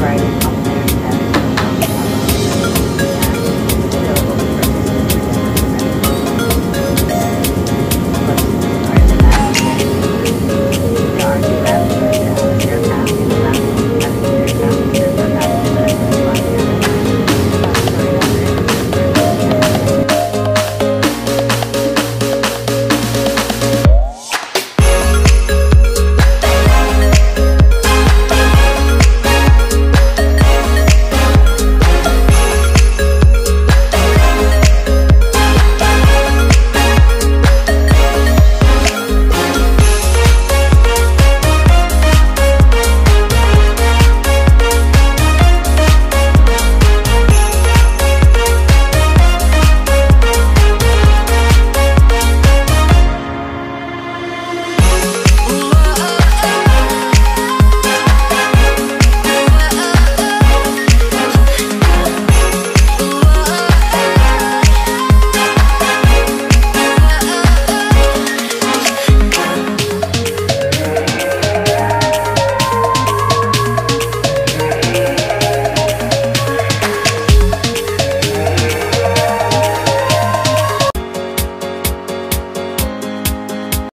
right.